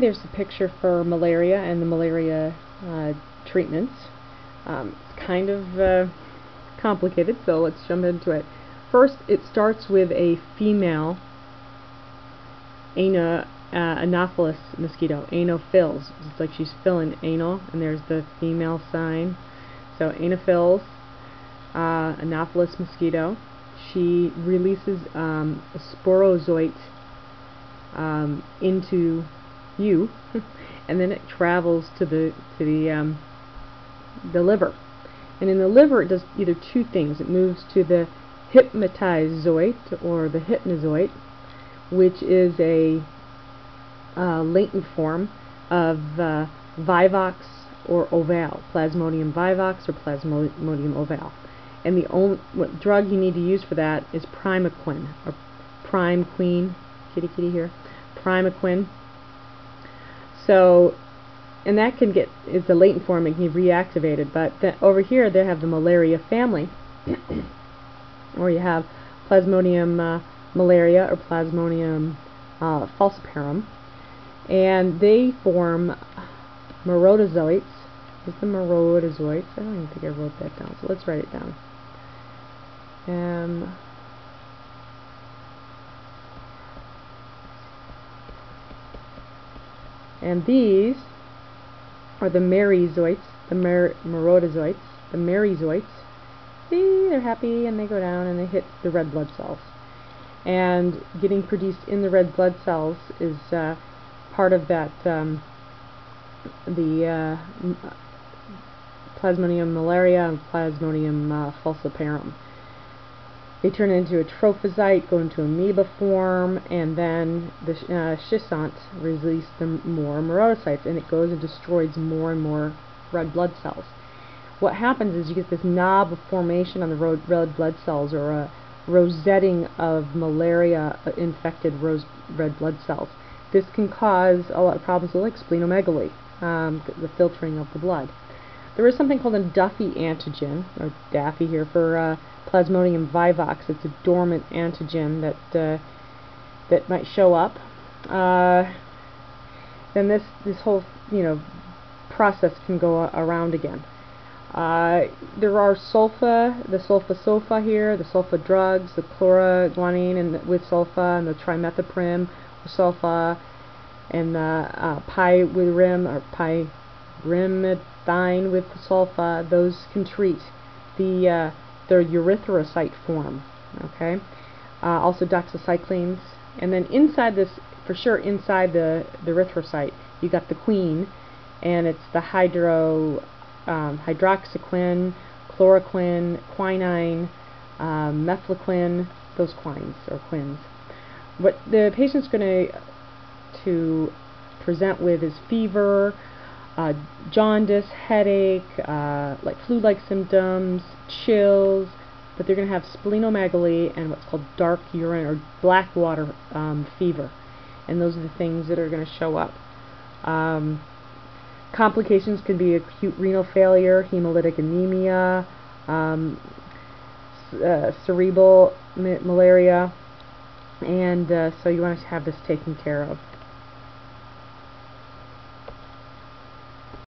There's the picture for malaria and the malaria uh, treatments. Um, it's kind of uh, complicated, so let's jump into it. First, it starts with a female uh, Anopheles mosquito, Anopheles. It's like she's filling anal, and there's the female sign. So Anopheles, uh, Anopheles mosquito. She releases um, a sporozoite um, into you, and then it travels to the to the um, the liver. And in the liver, it does either two things. It moves to the hypnotizoid or the hypnozoite, which is a uh, latent form of uh, vivax or ovale, Plasmodium vivox or Plasmodium ovale. And the only what drug you need to use for that is Primaquine or Prime Queen, kitty kitty here, Primaquine. So, and that can get, is the latent form, it can be reactivated. But the, over here they have the malaria family, or you have Plasmodium uh, malariae or Plasmodium uh, falciparum, and they form merodozoites. Is the merodozoites? I don't even think I wrote that down, so let's write it down. Um, And these are the meryzoites, the mer merodozoites, the meryzoites. See, they're happy and they go down and they hit the red blood cells. And getting produced in the red blood cells is uh, part of that, um, the uh, Plasmodium malariae and Plasmodium uh, falciparum. They turn into a trophozoite, go into amoeba form, and then the uh, release the more merodocytes, and it goes and destroys more and more red blood cells. What happens is you get this knob of formation on the red blood cells, or a rosetting of malaria-infected red blood cells. This can cause a lot of problems like splenomegaly, um, the filtering of the blood. There is something called a Duffy antigen, or Daffy here, for uh, Plasmodium vivax. It's a dormant antigen that uh, that might show up. Uh, then this this whole you know process can go around again. Uh, there are sulfa, the sulfa-sulfa here, the sulfa drugs, the chloroguanine and the, with sulfa, and the trimethoprim with sulfa, and the uh, pyrimethamine or pyrimethine with sulfa. Those can treat the uh, their erythrocyte form. Okay, uh, also doxycyclines, and then inside this, for sure, inside the the erythrocyte, you got the queen, and it's the hydro um, hydroxyquin, chloroquine, quinine, um, mefloquine, those quines or quins. What the patient's going to to present with is fever, uh, jaundice, headache, uh, like flu-like symptoms, chills, but they're going to have splenomegaly and what's called dark urine or black water um, fever. And those are the things that are going to show up. Um, complications can be acute renal failure, hemolytic anemia, um, uh, cerebral malaria, and uh, so you want to have this taken care of.